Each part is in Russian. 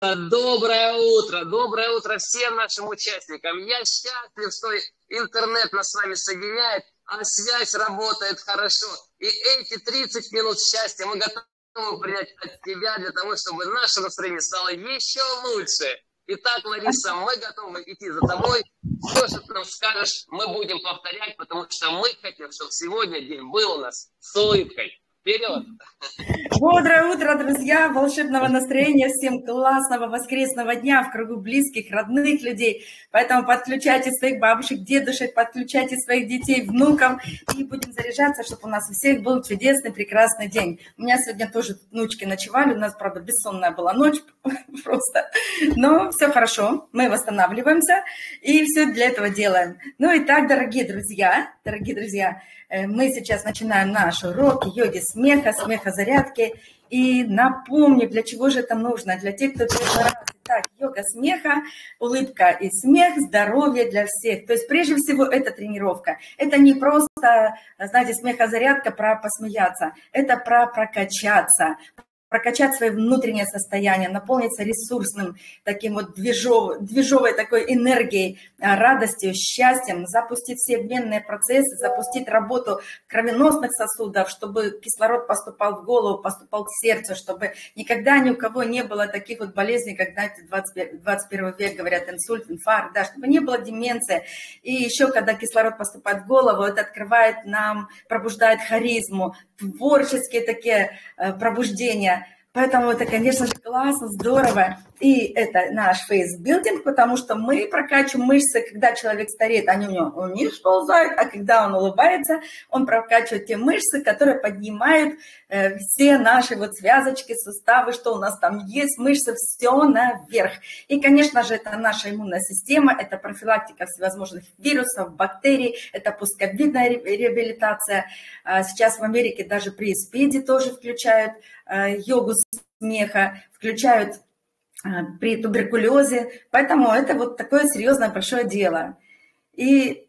Доброе утро, доброе утро всем нашим участникам. Я счастлив, что интернет нас с вами соединяет, а связь работает хорошо. И эти 30 минут счастья мы готовы принять от тебя для того, чтобы наше настроение стало еще лучше. Итак, Лариса, мы готовы идти за тобой. Все, что ты нам скажешь, мы будем повторять, потому что мы хотим, чтобы сегодня день был у нас с улыбкой. Вперед! Бодрое утро, друзья! Волшебного настроения, всем классного воскресного дня в кругу близких, родных людей. Поэтому подключайте своих бабушек, дедушек, подключайте своих детей, внуков. И будем заряжаться, чтобы у нас у всех был чудесный, прекрасный день. У меня сегодня тоже внучки ночевали. У нас, правда, бессонная была ночь просто. Но все хорошо, мы восстанавливаемся и все для этого делаем. Ну и так, дорогие друзья, дорогие друзья, Э, мы сейчас начинаем наш урок йоги смеха, смеха зарядки. И напомню, для чего же это нужно, для тех, кто первый раз. Итак, йога смеха, улыбка и смех, здоровье для всех. То есть прежде всего это тренировка. Это не просто, знаете, смехозарядка про посмеяться. Это про прокачаться, прокачать свое внутреннее состояние, наполниться ресурсным, таким вот движов, движовой такой энергией, а, радостью, счастьем, запустить все обменные процессы, запустить работу кровеносных сосудов, чтобы кислород поступал в голову, поступал к сердцу, чтобы никогда ни у кого не было таких вот болезней, как, знаете, 20, 21 век говорят, инсульт, инфаркт, да, чтобы не было деменции. И еще, когда кислород поступает в голову, это открывает нам, пробуждает харизму, творческие такие э, пробуждения. Поэтому это, конечно же, классно, здорово. И это наш фейсбилдинг, потому что мы прокачиваем мышцы, когда человек стареет, они у него вниз сползают, а когда он улыбается, он прокачивает те мышцы, которые поднимают э, все наши вот связочки, суставы, что у нас там есть, мышцы, все наверх. И, конечно же, это наша иммунная система, это профилактика всевозможных вирусов, бактерий, это пусковидная реабилитация. А сейчас в Америке даже при СПИДе тоже включают э, йогу смеха, включают при туберкулезе. Поэтому это вот такое серьезное большое дело. И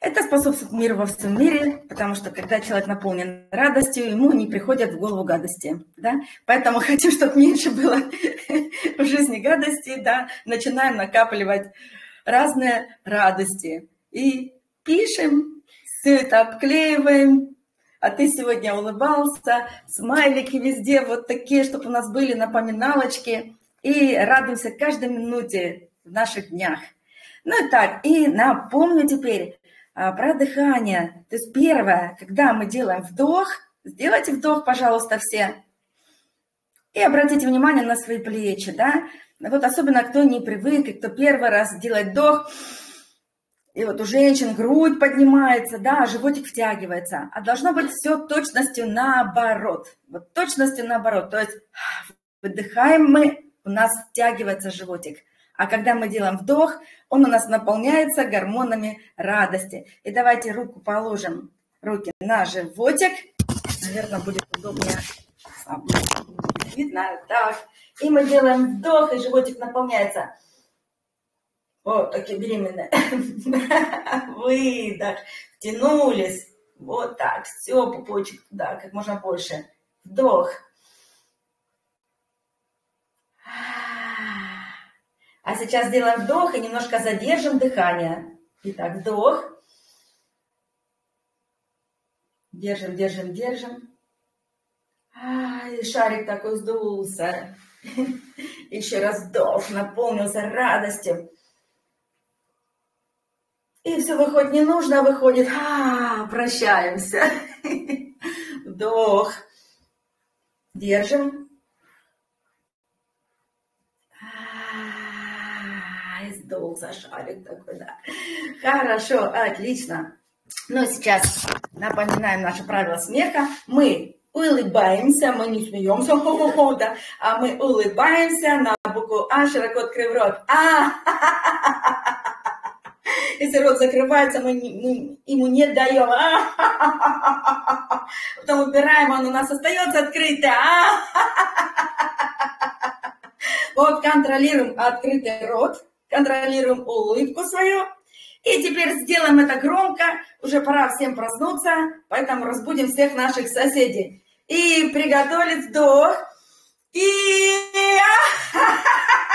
это способствует миру во всем мире, потому что когда человек наполнен радостью, ему не приходят в голову гадости. Да? Поэтому хочу, чтобы меньше было в жизни гадости. Да? Начинаем накапливать разные радости. И пишем, все это обклеиваем, а ты сегодня улыбался, смайлики везде вот такие, чтобы у нас были напоминалочки и радуемся каждой минуте в наших днях. Ну и так, и напомню теперь а, про дыхание. То есть первое, когда мы делаем вдох, сделайте вдох, пожалуйста, все. И обратите внимание на свои плечи, да. Вот особенно кто не привык, и кто первый раз делает вдох, и вот у женщин грудь поднимается, да, животик втягивается. А должно быть все точностью наоборот. Вот точностью наоборот. То есть выдыхаем мы, у нас втягивается животик. А когда мы делаем вдох, он у нас наполняется гормонами радости. И давайте руку положим, руки на животик. Наверное, будет удобнее. Видно? Так. И мы делаем вдох, и животик наполняется. Вот, такие беременные. Выдох. Втянулись. Вот так. Все, пупочек туда, как можно больше. Вдох. А сейчас сделаем вдох и немножко задержим дыхание. Итак, вдох. Держим, держим, держим. А, и шарик такой сдулся. Еще раз вдох, наполнился радостью. И все выходит не нужно, выходит, а, прощаемся. Вдох. Держим. Сдул за шарик такой, да. Хорошо, отлично. Ну, сейчас напоминаем наше правило смеха. Мы улыбаемся, мы не смеемся, хо-хо-хо, да, а мы улыбаемся на букву А, широко открыв рот. А, если рот закрывается, мы, мы ему не даем. А, потом убираем, он у нас остается открытый. А, вот контролируем открытый рот контролируем улыбку свою. И теперь сделаем это громко, уже пора всем проснуться, поэтому разбудим всех наших соседей. И приготовить вдох. И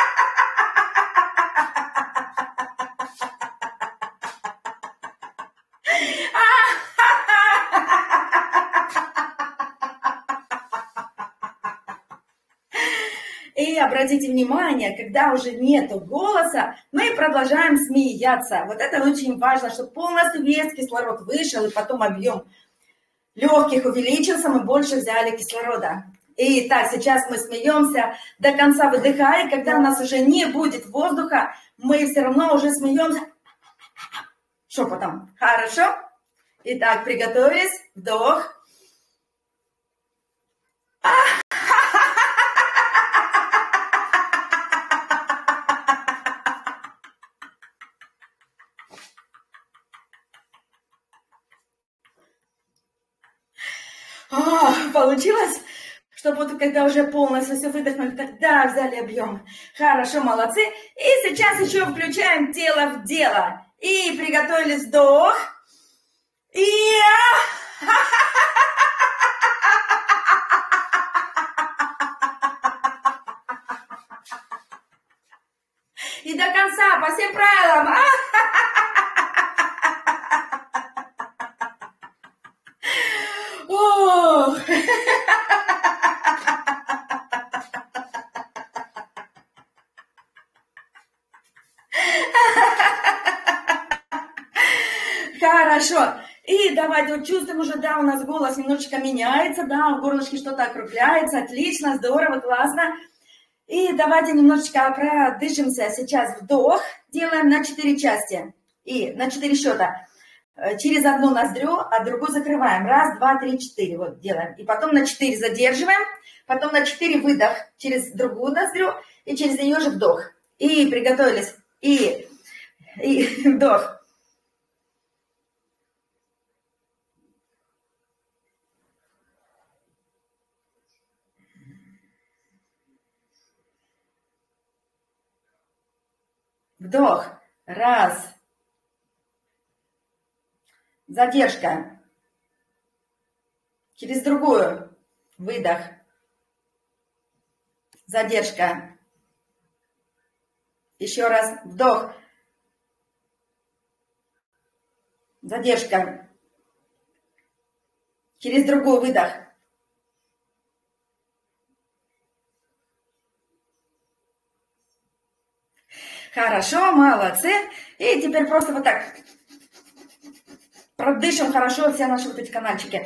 обратите внимание, когда уже нету голоса, мы продолжаем смеяться. Вот это очень важно, чтобы полностью весь кислород вышел, и потом объем легких увеличился, мы больше взяли кислорода. И так, сейчас мы смеемся, до конца выдыхая, когда у нас уже не будет воздуха, мы все равно уже смеемся шепотом. Хорошо? Итак, приготовились, вдох. О, получилось? Чтобы вот когда уже полностью все выдохнули, тогда взяли объем. Хорошо, молодцы. И сейчас еще включаем тело в дело. И приготовились вдох. И... И до конца, по всем правилам. Ох. Давайте вот чувствуем уже, да, у нас голос немножечко меняется, да, в горлышке что-то округляется. Отлично, здорово, классно. И давайте немножечко продышимся. Сейчас вдох делаем на 4 части. И на 4 счета. Э, через одну ноздрю, а другую закрываем. Раз, два, три, четыре. Вот делаем. И потом на 4 задерживаем. Потом на 4 выдох через другую ноздрю. И через нее же вдох. И приготовились. И, и вдох. Вдох. Раз. Задержка. Через другую. Выдох. Задержка. Еще раз. Вдох. Задержка. Через другую выдох. Хорошо, молодцы. И теперь просто вот так продышим хорошо все наши вот эти канальчики.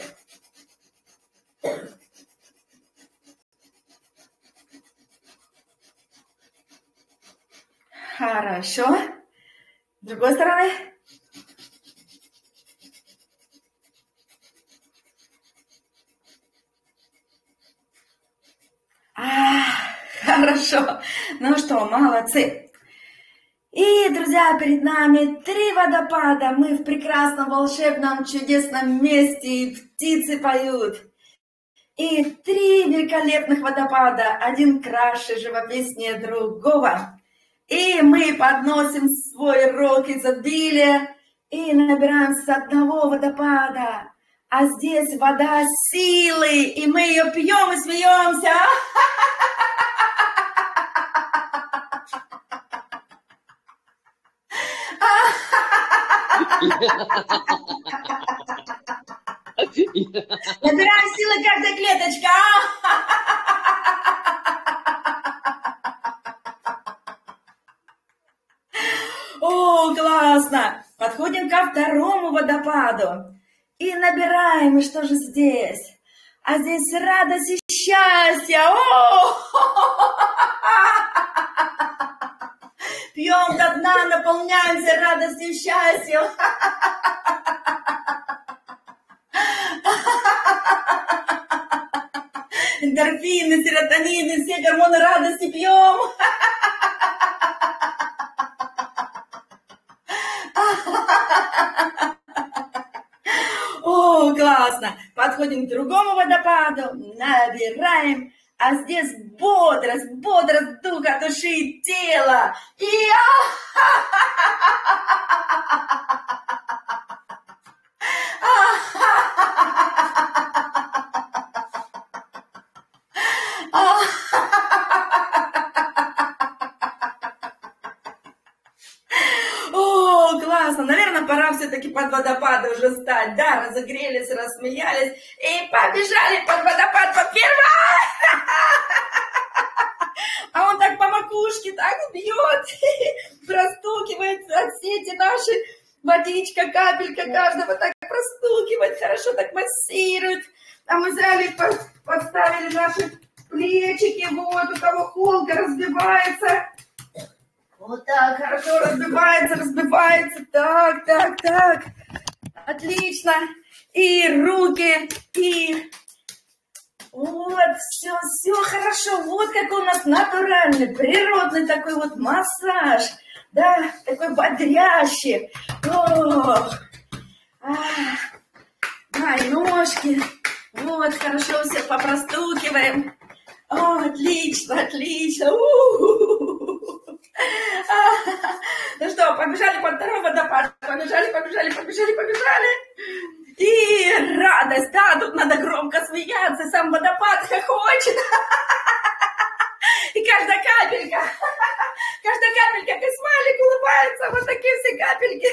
Хорошо. С другой стороны. А, хорошо. Ну что, молодцы. И, друзья, перед нами три водопада. Мы в прекрасном, волшебном, чудесном месте, и птицы поют. И три великолепных водопада, один краше, живописнее другого. И мы подносим свой рог изобилия и набираем с одного водопада. А здесь вода силы, и мы ее пьем и смеемся. Набираем силы, каждая клеточка. О, классно! Подходим ко второму водопаду. И набираем, и что же здесь? А здесь радость и счастье. О! Пьем до дна, наполняемся радостью и счастьем. Эндорфины, серотонины, все гормоны радости пьем. О, классно! Подходим к другому водопаду, набираем а здесь бодрость, бодрость туго душит тело. И О, классно! Наверное, пора все-таки под водопады уже стать. Да, разогрелись, рассмеялись и побежали под водопад. по первый! Так по макушке так бьет, простукивается все эти наши водичка, капелька каждого так простукивает, хорошо так массирует. А мы взяли, подставили наши плечики, вот, у кого холка разбивается. Вот так, хорошо разбивается, разбивается. Так, так, так. Отлично. И руки, и... Вот, все, все хорошо. Вот какой у нас натуральный, природный такой вот массаж. Да, такой бодрящий. Ох. А, ножки. Вот, хорошо все попростукиваем. О, отлично, отлично. Ну что, побежали под второй водопад. Побежали, побежали, побежали, побежали. И радость, да, тут надо громко смеяться, сам водопад хохочет. И каждая капелька, каждая капелька, как смайлик улыбается, вот такие все капельки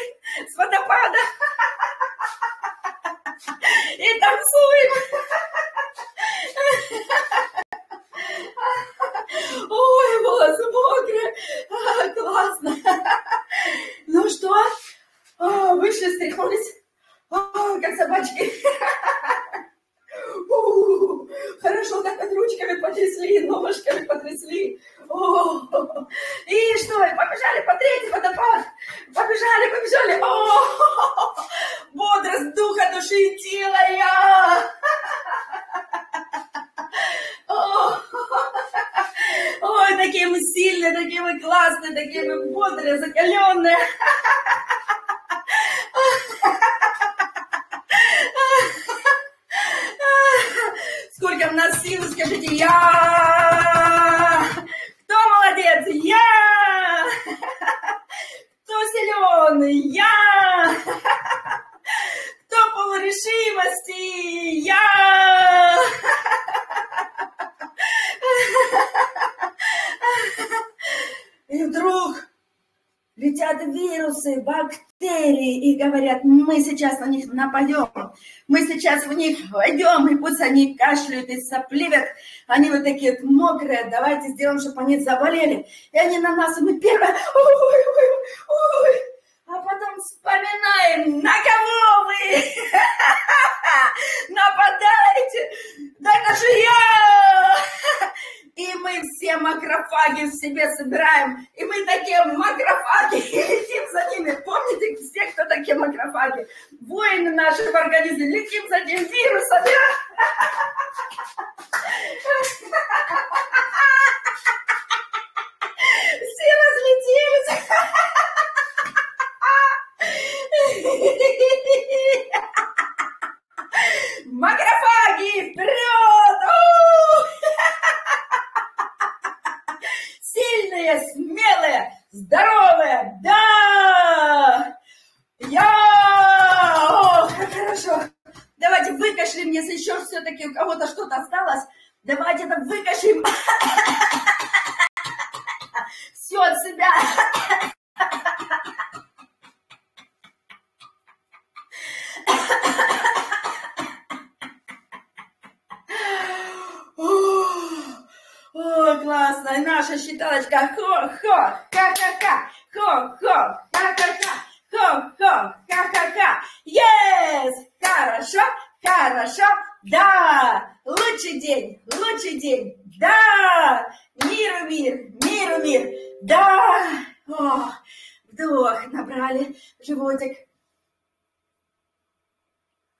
с водопада. И танцуем. Ой, волосы мокрые. А, классно. Ну что? А, вышли, стряхнулись. А, как собачки. Хорошо, так вот ручками потрясли, ножками потрясли. И что, побежали по третий водопад. Побежали, побежали. О, бодрость духа, души и тела я. Ой, такие мы сильные, такие мы классные, такие мы бодрые, закаленные. Сколько в нас сил, скажите, я! Кто молодец? Я! Кто силен? Я! Кто полурешимости? Я! И вдруг летят вирусы, бактерии и говорят, мы сейчас на них нападем, мы сейчас в них войдем, и пусть они кашляют и сопливят, они вот такие мокрые, давайте сделаем, чтобы они заболели. И они на нас, и мы первые, ой, ой, ой, а потом вспоминаем, на кого вы? Нападаете, да это же я! И мы все макрофаги в себе собираем, и мы такие макрофаги, и летим за ними. Помните все, кто такие макрофаги? Воины наши в организме, летим за этим вирусом. Все разлетелись. Макрофаги, вперед! Сильные, смелые, здоровые, да! Я! О, хорошо. Давайте выкашляем, если еще все-таки у кого-то что-то осталось. Давайте это выкашляем. Все от себя. И наша считалочка хо-хо, ха-ха-ха, хо-хо, ха-ха-ха, хо-хо, ха-ха-ха. Yes! Хорошо, хорошо, да! Лучший день, лучший день, да! Миру мир, миру мир, да! О, вдох, набрали животик.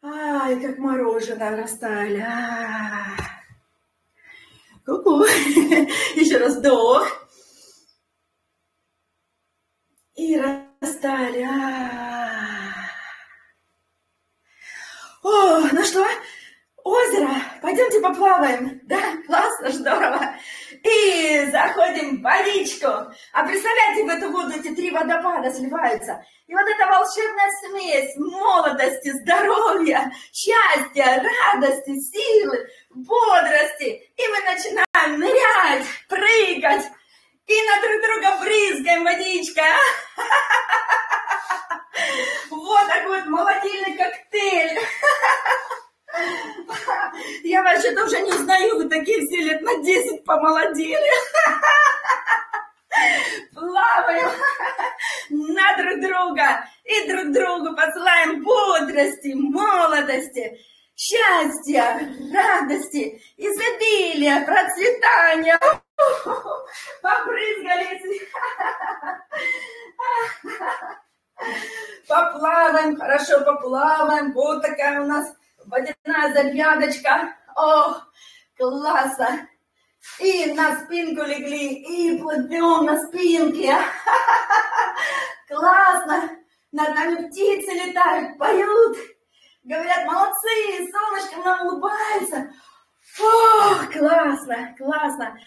Ай, как мороженое растаяли. А. Ку-ку. Еще раз вдох. И растаяли. А. О, ну что, озеро, пойдемте поплаваем. Да, классно, здорово. И заходим в водичку. А представляете, в эту воду эти три водопада сливаются. И вот эта волшебная смесь молодости, здоровья, счастья, радости, силы, бодрости. И мы начинаем нырять, прыгать. И на друг друга брызгаем водичкой. Вот такой вот молодильный коктейль. Я вообще-то уже не узнаю, вы такие все лет на 10 помолодели. Плаваем на друг друга и друг другу посылаем бодрости, молодости, счастья, радости, изобилия, процветания. Побрызгались. Поплаваем, хорошо поплаваем. Вот такая у нас водяная зарядочка. Ох, классно. И на спинку легли, и плывем на спинке. Классно. Над нами птицы летают, поют. Говорят, молодцы, солнышко нам улыбается. Ох, классно, классно.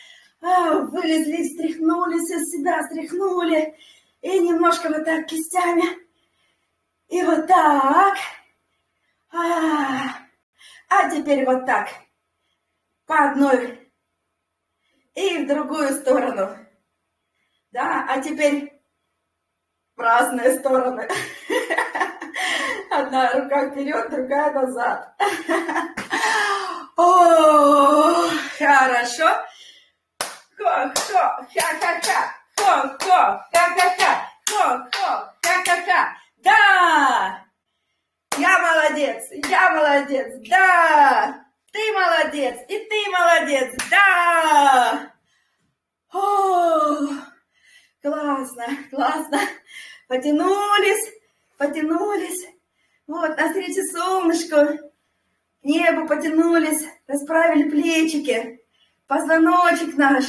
А, вылезли, встряхнулись из себя, встряхнули. И немножко вот так кистями. И вот так. А, а теперь вот так. По одной. И в другую сторону. Да, а теперь в разные стороны. Одна рука вперед, другая назад. О, хорошо. Хо-хо, ха-ха-ха. Хо-хо, ха-ха-ха. Хо-хо, ха-ха-ха. Да! Я молодец, я молодец, да! Ты молодец, и ты молодец, да! О, классно, классно. Потянулись, потянулись. Вот, навстречу солнышку, небу потянулись, расправили плечики, позвоночек наш.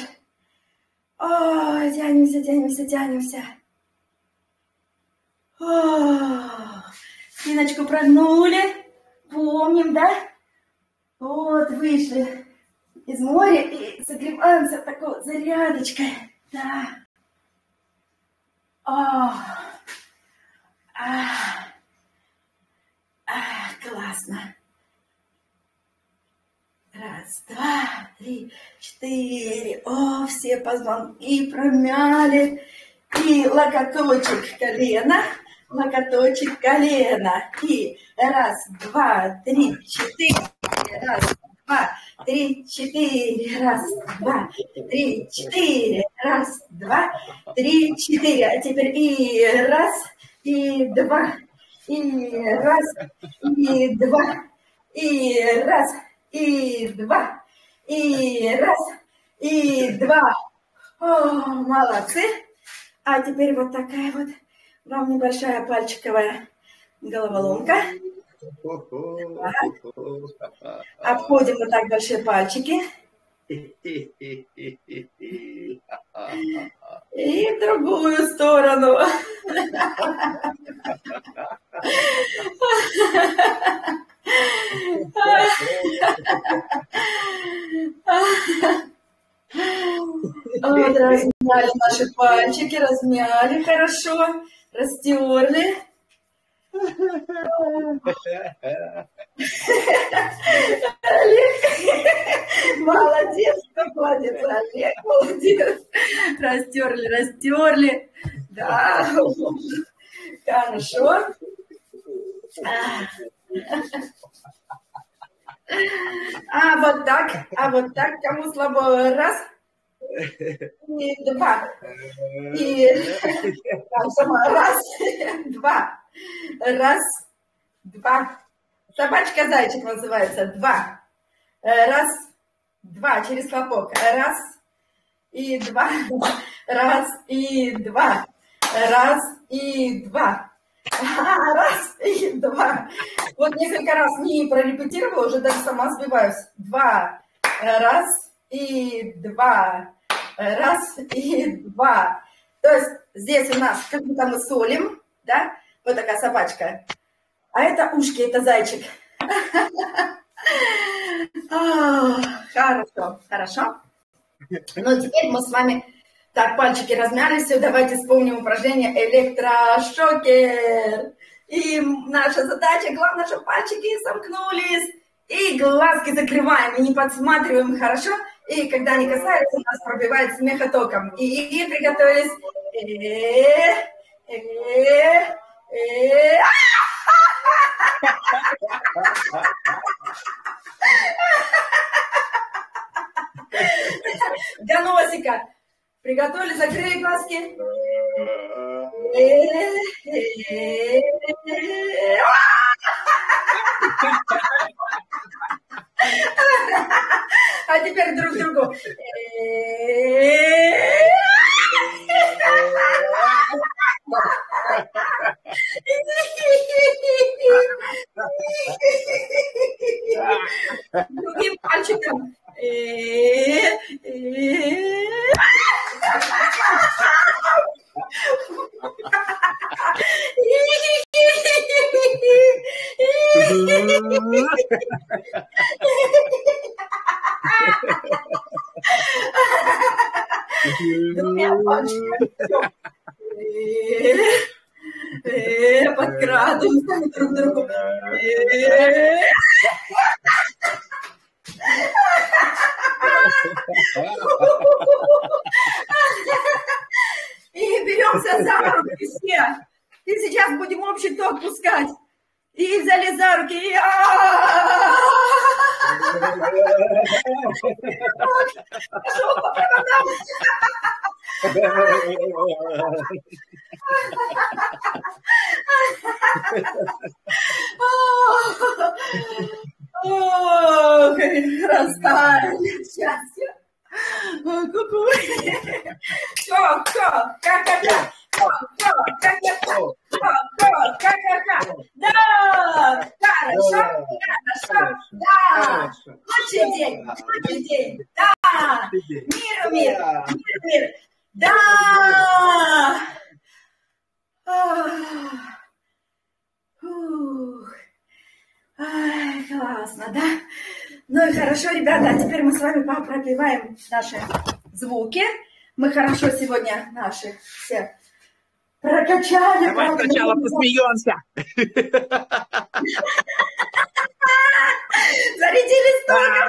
О, тянемся, тянемся, тянемся. О, спиночку прогнули, помним, да? Вот, вышли из моря и согреваемся такой зарядочкой. Да. О, а, а, классно. Раз, два, три, четыре. О, все позвонки промяли. И локоточек колена, локоточек колена. И раз, два, три, четыре. Раз, два, три, четыре. Раз, два, три, четыре. Раз, два, три, четыре. А теперь и раз, и два, и раз, и два, и раз, и два, и раз, и два. О, молодцы. А теперь вот такая вот вам небольшая пальчиковая головоломка. Обходим вот так большие пальчики. И в другую сторону. Вот, размяли наши пальчики, размяли хорошо, растерли. Олег, молодец, молодец, Олег, молодец. Растерли, растерли. Да, хорошо. А вот так, а вот так, кому слабо, раз, и два, и раз, два, раз, два. Собачка-зайчик называется, два. Раз, два, через хлопок. Раз и два, раз и два, раз и два. Раз и два. Вот несколько раз не прорепетировала, уже даже сама сбиваюсь. Два. Раз и два. Раз и два. То есть здесь у нас как будто мы солим, да? Вот такая собачка. А это ушки, это зайчик. Хорошо, хорошо. Ну, теперь мы с вами так, пальчики размяли, все, давайте вспомним упражнение электрошокер. И наша задача, главное, чтобы пальчики сомкнулись. И глазки закрываем, и не подсматриваем хорошо. И когда они касаются, нас пробивает смехотоком. И, приготовились. Э, э, Э, Для носика. Приготовили, закрыли глазки. А теперь друг другу. Другим пальчиком. Двумя пальчиками. Подкрадываемся друг к за руки все. И сейчас будем общий ток пускать. И взяли за руки. И... Пошел по проводам. Ох, растаяли счастье. Ку-ку. Кто, кто, как это? Кто, кто, как это? Кто, кто, как это? Да, хорошо, хорошо, да. Лучший день, лучший день, да. Миру, мир, мир, мир, да. Фух. Ай, классно, да? Ну и хорошо, ребята, а теперь мы с вами пропиваем наши звуки. Мы хорошо сегодня наши все прокачали. Давай сначала посмеемся. Зарядили столько.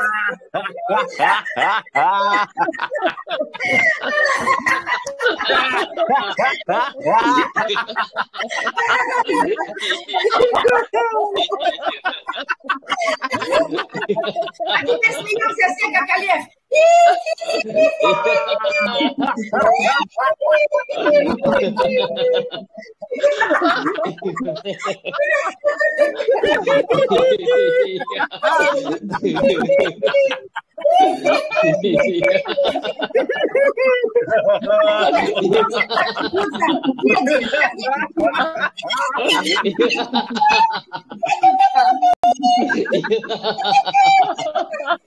А теперь смеемся все, как Олег. ハハハハ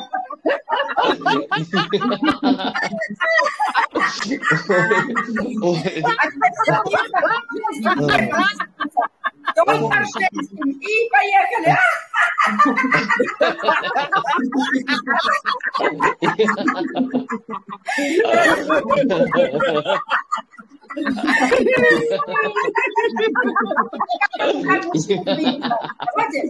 Давай Аршевским. И поехали. Давайте.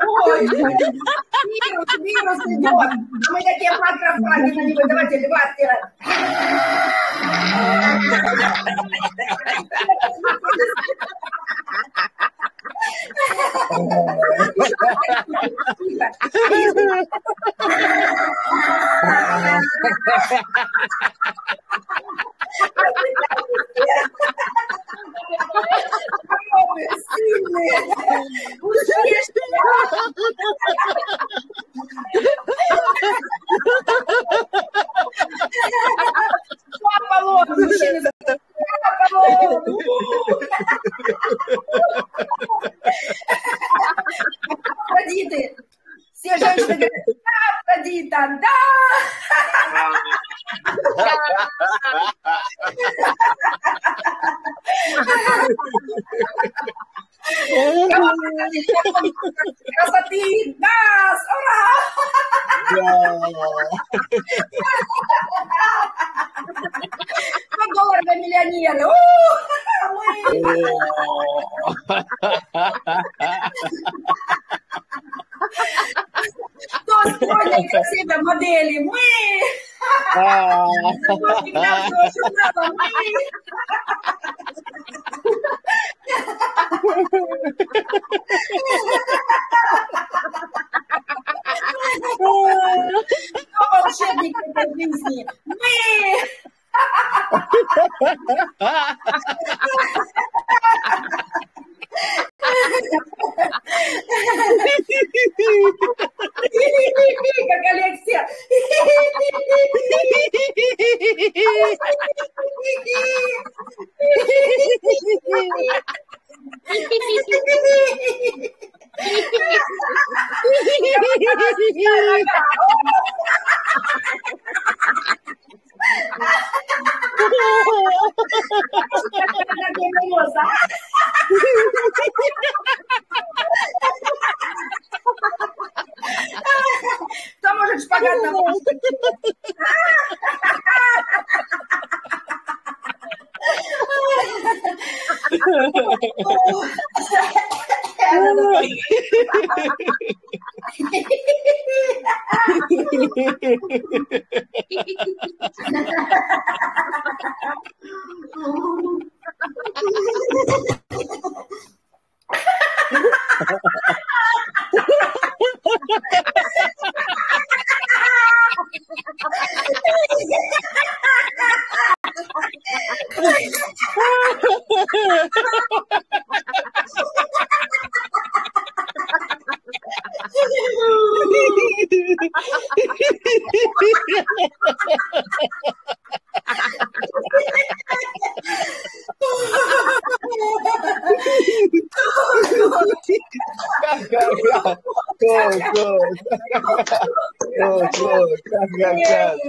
Ой, вирус, вирус идет. А мы такие подкрасали на него. Давайте льва сделаем. Сильные, успешные. Аполлон, мужчины, Аполлон. Афродиты. Все женщины говорят, да, Афродита, да. Красоты, да, ура! Сто долларов на миллионеры. У, мы. Кто стройные, красивые модели? Мы. Любовь глянцевого журнала. Мы. Кто волшебник этой жизни? Мы. Как Алексия. Кто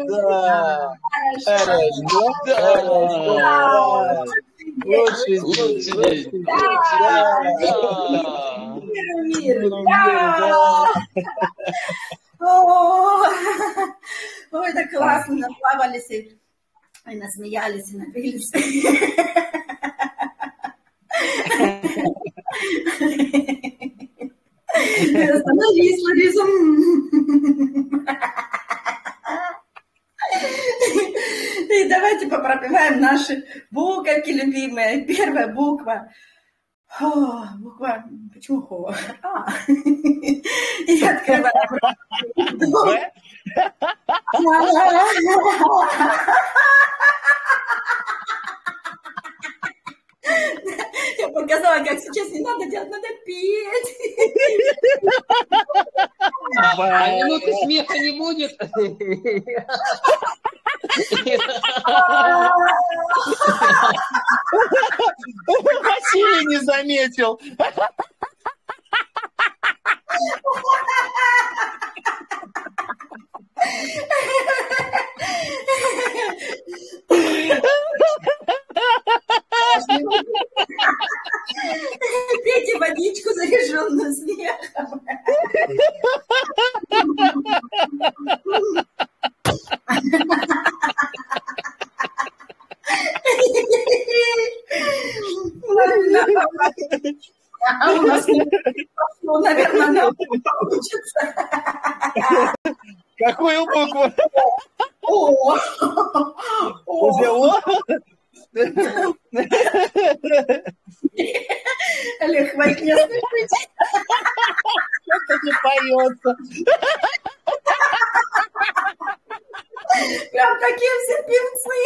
Да. Хорошо, да. Лучший Лучший день. день. Да. Мир, мир, Да. Остановись, Лариса. И давайте попропиваем наши буковки любимые. Первая буква. О, буква, почему хо? А. И открываем. Я показала, как сейчас не надо делать, надо петь. А минуты смеха не будет? Василий не заметил. Пейте водичку, заряженную смехом. А у нас, ну, наверное, нам получится. Какую букву? О, о, Взяло? Олег, хватит не смешить. Это не поется. какие все певцы!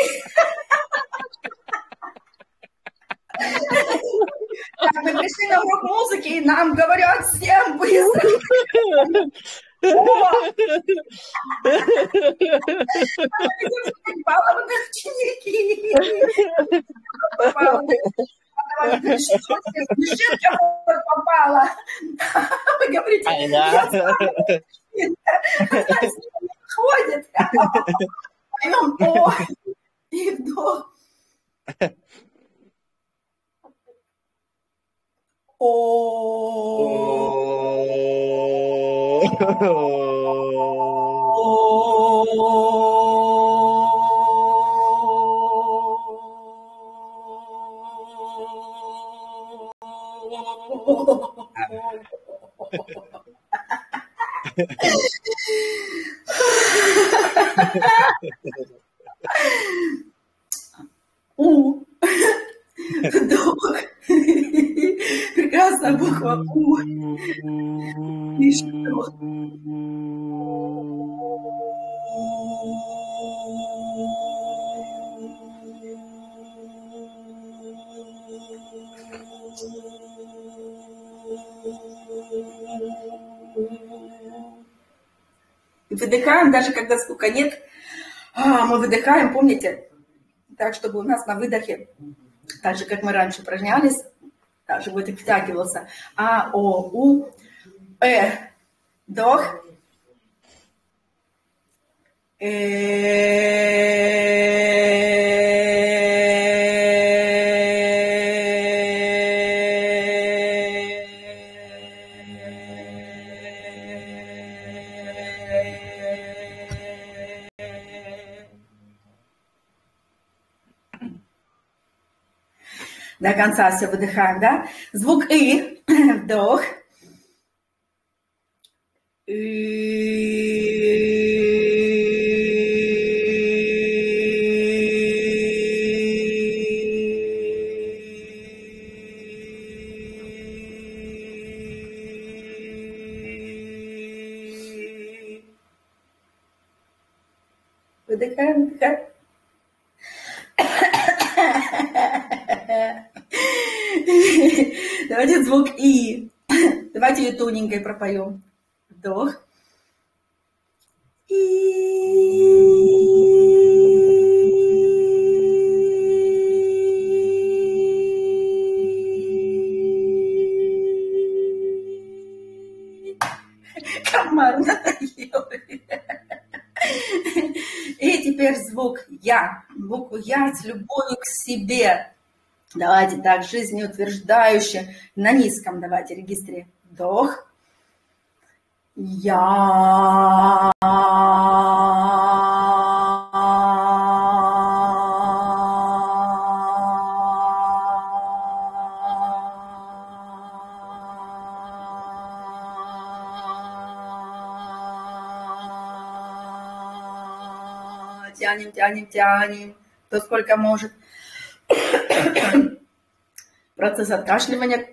Так, мы пришли на урок музыки, и нам говорят всем быстро. Попала в ученики. Снежинка попала. Вы говорите, я ходит. О, и вдох. У. выдыхаем, даже когда звука нет, а, мы выдыхаем, помните, так, чтобы у нас на выдохе, так же, как мы раньше упражнялись, так, животик втягивался, А, О, У, Э, вдох, До конца все выдыхаем, да? Звук И, вдох. Выдыхаем, тоненькой пропоем. Вдох. И. Комар надоел. И теперь звук Я. Букву Я с любовью к себе. Давайте так, жизнеутверждающе. На низком давайте регистре. Вдох. Я. Тянем, тянем, тянем. Кто сколько может. Процесс откашливания.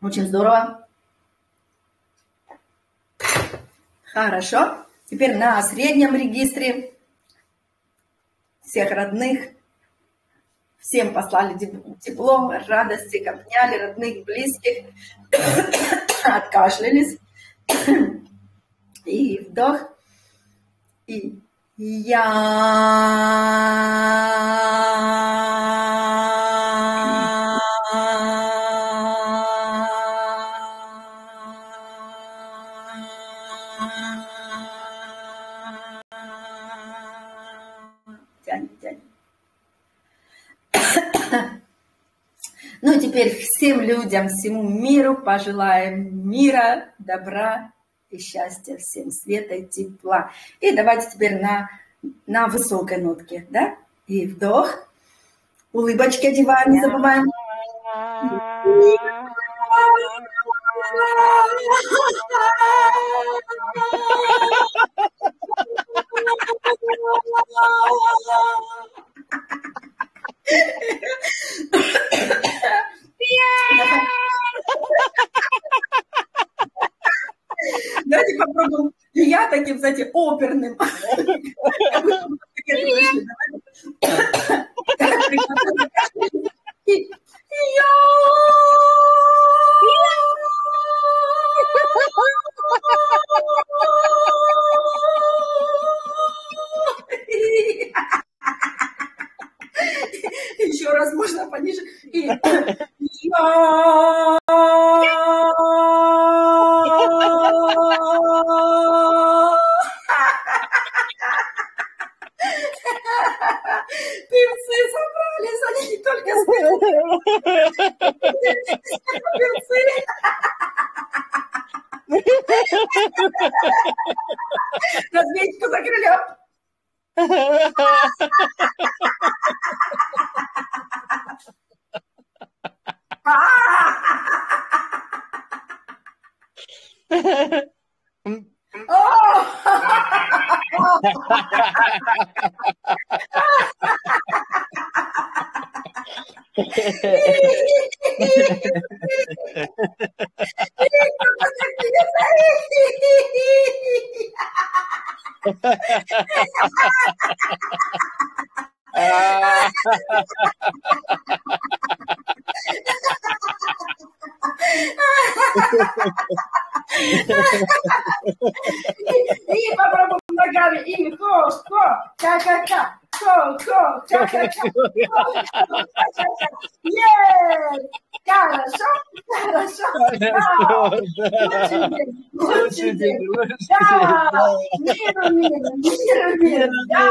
Очень здорово. Хорошо. Теперь на среднем регистре всех родных. Всем послали тепло, радости, обняли родных, близких, откашлялись. И вдох. И я. Ну и теперь всем людям, всему миру пожелаем мира, добра и счастья, всем света и тепла. И давайте теперь на, на высокой нотке, да? И вдох. Улыбочки одеваем, не забываем. Давайте попробуем. Я таким, знаете, оперным. И попробуем ногами. И хо, хо, ка-ка-ка. Хо, хо, ка-ка-ка. Есть! Хорошо, хорошо. Лучший день. Лучший день. Да! Миру, миру, миру, миру. Да!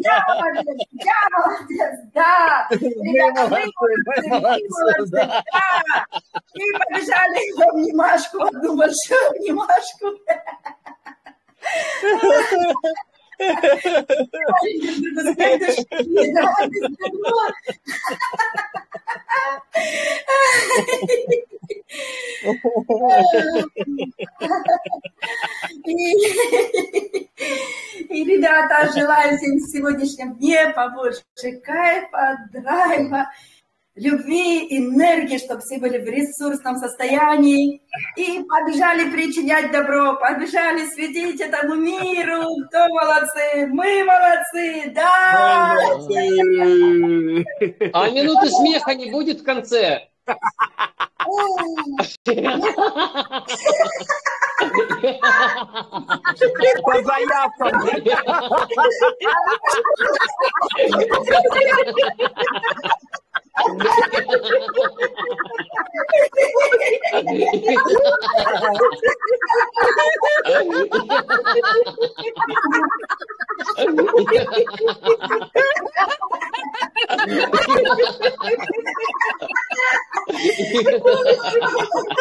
Я молодец, я молодец, да! Ребята, вы молодцы, вы молодцы, да! И побежали в обнимашку, в одну большую обнимашку. И, ребята, желаю всем в сегодняшнем дне побольше кайфа, драйва, любви, энергии, чтобы все были в ресурсном состоянии. И побежали причинять добро, побежали светить этому миру. Кто молодцы? Мы молодцы, да! А минуты смеха не будет в конце? По ハハハハ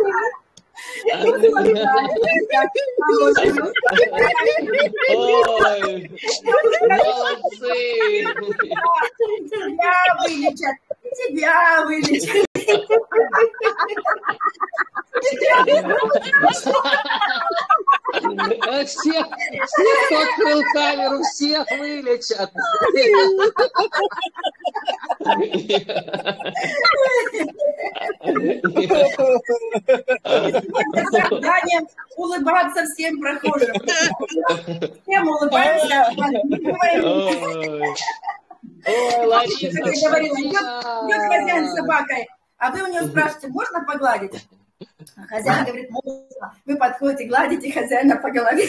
ハ。Заявкам. Ой, молодцы! Тебя вылечат, вылечат. А всех, кто открыл камеру, всех вылечат. Задание улыбаться всем прохожим. Всем улыбаемся. Ой, Лариса, я говорила, идет, идет хозяин с собакой, а вы у него спрашиваете, можно погладить? А хозяин говорит, можно. Вы подходите, гладите хозяина по голове.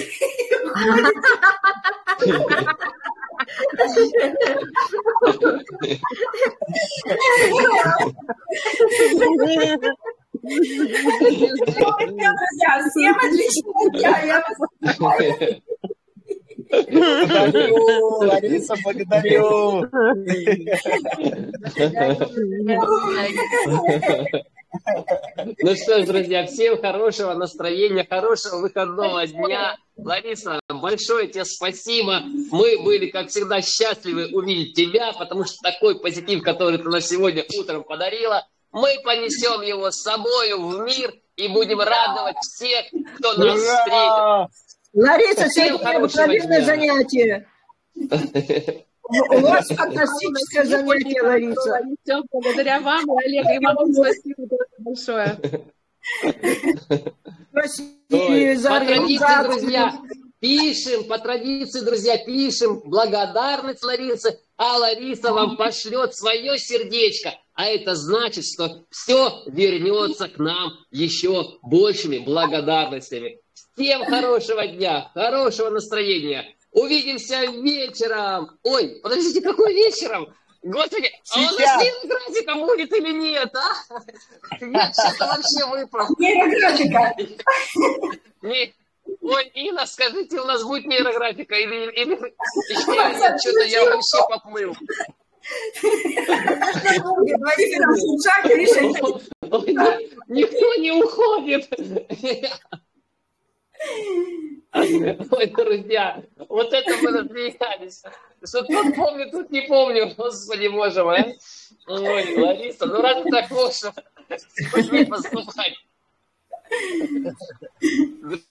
Друзья, всем отличного дня. Я вас Благодарю, Лариса, благодарю. Ну что ж, друзья, всем хорошего настроения, хорошего выходного дня. Лариса, большое тебе спасибо. Мы были, как всегда, счастливы увидеть тебя, потому что такой позитив, который ты нам сегодня утром подарила, Мы понесем его с собой в мир и будем радовать всех, кто нас Ура! встретит. Лариса, Всем сегодня хорошего занятие. У вас фантастическое занятие, Лариса. Все благодаря вам, Олег, и вам спасибо большое. Спасибо за По традиции, организацию. друзья, пишем, по традиции, друзья, пишем благодарность Ларисе, а Лариса вам пошлет свое сердечко. А это значит, что все вернется к нам еще большими благодарностями. Всем хорошего дня, хорошего настроения. Увидимся вечером. Ой, подождите, какой вечером? Господи, а у нас Сейчас. нейрографика будет или нет, а? Что-то вообще выпал. Нейрографика. Не, ой, Инна, скажите, у нас будет нейрографика или, или, что-то я вообще поплыл. Никто не уходит. Ой, друзья, вот это мы насмеялись. Что тут помню, тут не помню. Господи, боже мой. а. Ой, Лариса, ну разве так можно сегодня поступать?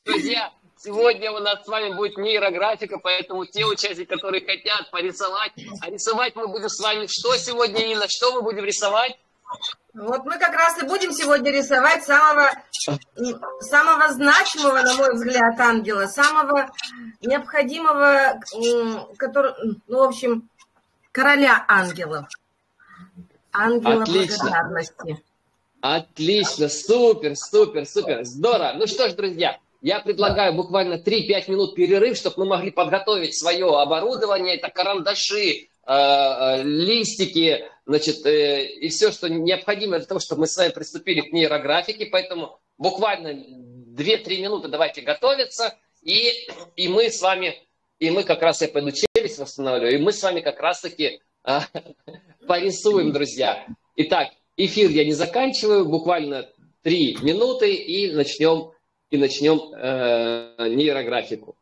Друзья, сегодня у нас с вами будет нейрографика, поэтому те участники, которые хотят порисовать, а рисовать мы будем с вами что сегодня, Инна? Что мы будем рисовать? Вот мы как раз и будем сегодня рисовать самого, самого значимого, на мой взгляд, ангела, самого необходимого, который, ну, в общем, короля ангелов. Ангела Отлично. благодарности. Отлично, супер, супер, супер, здорово. Ну что ж, друзья, я предлагаю буквально 3-5 минут перерыв, чтобы мы могли подготовить свое оборудование. Это карандаши, листики, значит, э, и все, что необходимо для того, чтобы мы с вами приступили к нейрографике. Поэтому буквально 2-3 минуты давайте готовиться, и, и мы с вами, и мы как раз, я пойду челюсть восстановлю, и мы с вами как раз-таки э, порисуем, друзья. Итак, эфир я не заканчиваю, буквально 3 минуты, и начнем, и начнем э, нейрографику.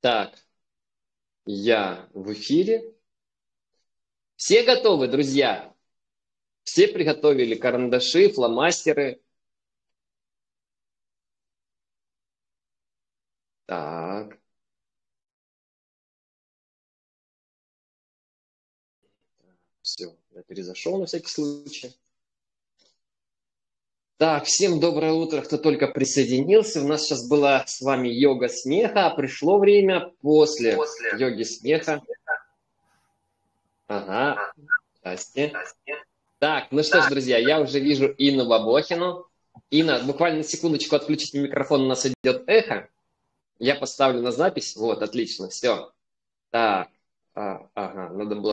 Так, я в эфире. Все готовы, друзья? Все приготовили карандаши, фломастеры. Так. Все, я перезашел на всякий случай. Так, всем доброе утро, кто только присоединился. У нас сейчас была с вами йога смеха, а пришло время после, йоги смеха. Ага, здрасте. Так, ну что ж, друзья, я уже вижу Инну Бабохину. Инна, буквально секундочку отключите микрофон, у нас идет эхо. Я поставлю на запись. Вот, отлично, все. Так, а, ага, надо было